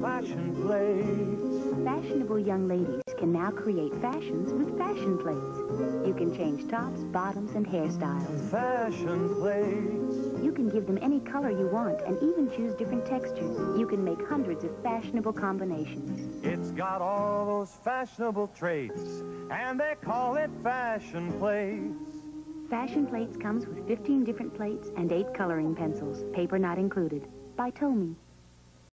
Fashion plates. Fashionable young ladies can now create fashions with fashion plates. You can change tops, bottoms, and hairstyles. Fashion plates. You can give them any color you want and even choose different textures. You can make hundreds of fashionable combinations. It's got all those fashionable traits, and they call it fashion plates. Fashion Plates comes with 15 different plates and 8 coloring pencils, paper not included, by Tomy.